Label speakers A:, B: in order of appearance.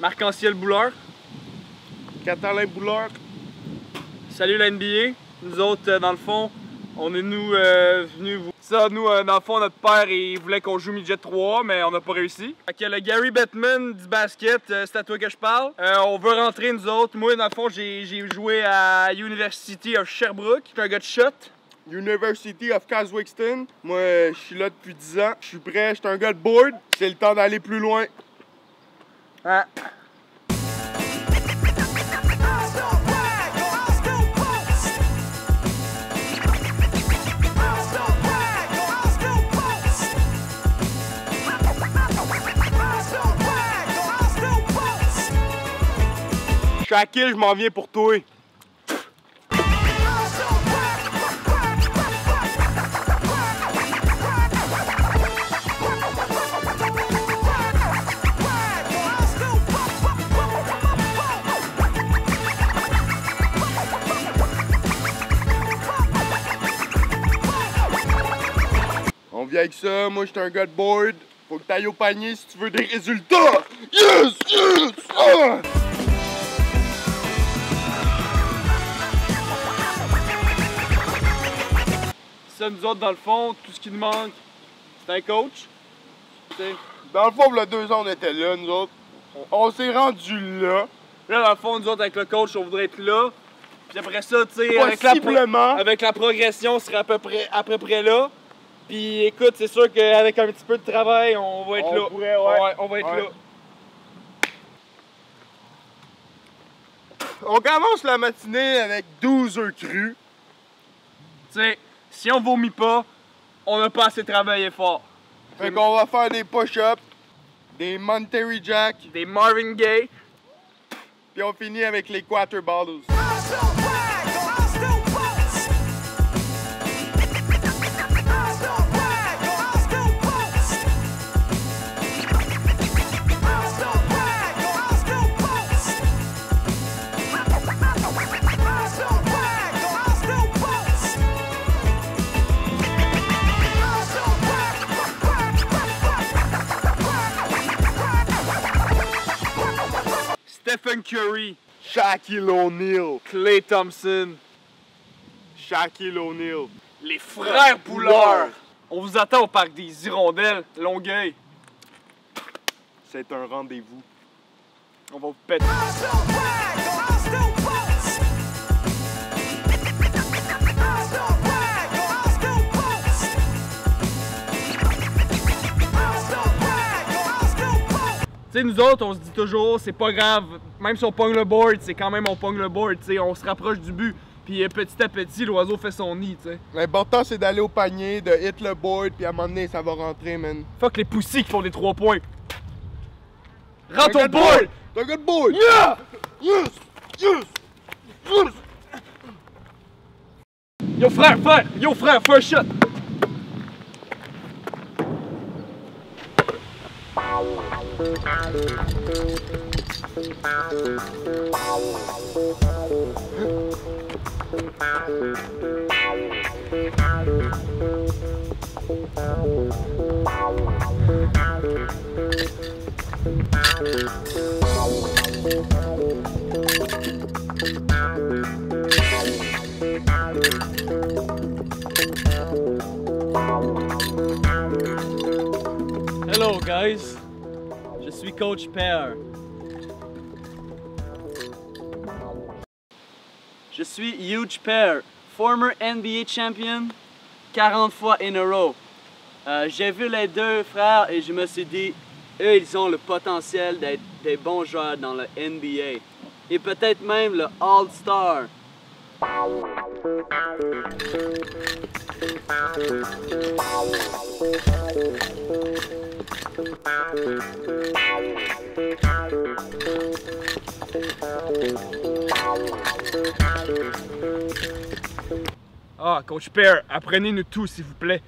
A: Marc-Anciel Boulard.
B: Catalin Boulard.
A: Salut la NBA. Nous autres, euh, dans le fond, on est nous euh, venus vous. Ça, nous, euh, dans le fond, notre père, il voulait qu'on joue midget 3, mais on n'a pas réussi. Fait que le Gary Bettman du basket, euh, c'est à toi que je parle. On veut rentrer, nous autres. Moi, dans le fond, j'ai joué à University of Sherbrooke. Je suis un gars de shot.
B: University of Caswixton. Moi, je suis là depuis 10 ans. Je suis prêt, je suis un gars de board. C'est le temps d'aller plus loin.
A: Hein?
B: Suis kill, je m'en viens pour toi. On vient avec ça, moi je suis un gars de board. Faut que t'ailles au panier si tu veux des résultats. Yes! Yes! Ah!
A: Ça, nous autres, dans le fond, tout ce qui nous manque, c'est un coach.
B: Dans le fond, il y a deux ans, on était là, nous autres. On s'est rendu là.
A: Là, dans le fond, nous autres, avec le coach, on voudrait être là. Puis après ça, tu sais, avec la, avec progression, on serait à peu près, à peu près là. Puis écoute, c'est sûr qu'avec un petit peu de travail, on va être
B: On
A: là.
B: pourrait, ouais.
A: on va être
B: Ouais.
A: là.
B: On commence la matinée avec 12 œufs crus.
A: Tu sais, si on vomit pas, on n'a pas assez travaillé fort.
B: Fait qu'on va faire des push-ups, des Monterey Jack,
A: Des Marvin Gaye,
B: puis on finit avec les quarter bottles.
A: Stephen Curry,
B: Shaquille O'Neal.
A: Clay Thompson,
B: Shaquille O'Neal.
A: les frères Poulard. On vous attend au parc des Hirondelles, Longueuil.
B: C'est un rendez-vous.
A: On va vous péter. Sais, nous autres, on se dit toujours, c'est pas grave, même si on pogne le board, c'est quand même on pogne le board, tu sais, on se rapproche du but. Puis euh, petit à petit, l'oiseau fait son nid, tu sais.
B: L'important, c'est d'aller au panier, de hit le board, puis à un moment donné, ça va rentrer, man.
A: Fuck les poussy qui font des trois points. Rentre au board!
B: Gars de board!
A: Yeah!
B: Yes! Yes! Yes!
A: Yo frère, frère! Yo frère, first shot! Hello guys, suis coach Pear. Je suis Huge Pear, former NBA champion, 40 fois in a row. Euh, J'ai vu les deux frères et je me suis dit, eux ils ont le potentiel d'être des bons joueurs dans le NBA. Et peut-être même le All-Star. Ah, coach Pear, apprenez-nous tout s'il vous plaît.